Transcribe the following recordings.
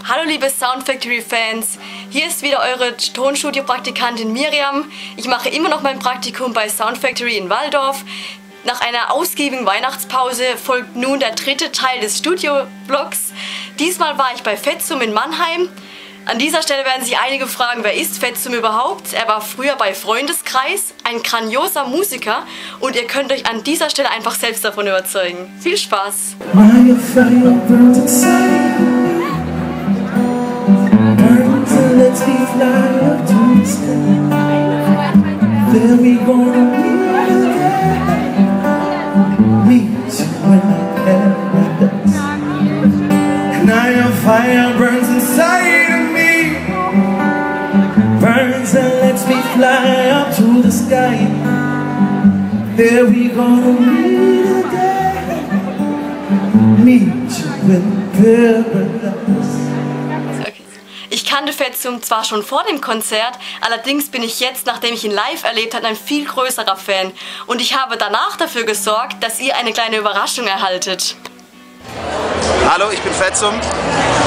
Hallo liebe Sound Factory Fans, hier ist wieder eure Tonstudio-Praktikantin Miriam. Ich mache immer noch mein Praktikum bei Sound Factory in Waldorf. Nach einer ausgiebigen Weihnachtspause folgt nun der dritte Teil des Studio-Vlogs. Diesmal war ich bei Fetzum in Mannheim. An dieser Stelle werden sich einige fragen, wer ist Fetzum überhaupt? Er war früher bei Freundeskreis, ein grandioser Musiker und ihr könnt euch an dieser Stelle einfach selbst davon überzeugen. Viel Spaß! Fly up to the sky. There we gonna meet you in paradise. And now your fire burns inside of me. Burns and lets me fly up to the sky. There we gonna meet again. Meet you in paradise. Ich kannte Fetzum zwar schon vor dem Konzert, allerdings bin ich jetzt, nachdem ich ihn live erlebt habe, ein viel größerer Fan. Und ich habe danach dafür gesorgt, dass ihr eine kleine Überraschung erhaltet. Hallo, ich bin Fetzum,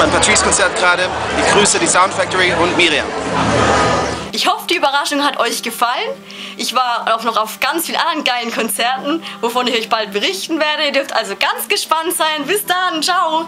beim Patrice-Konzert gerade. Ich grüße die Sound Factory und Miriam. Ich hoffe, die Überraschung hat euch gefallen. Ich war auch noch auf ganz vielen anderen geilen Konzerten, wovon ich euch bald berichten werde. Ihr dürft also ganz gespannt sein. Bis dann, ciao!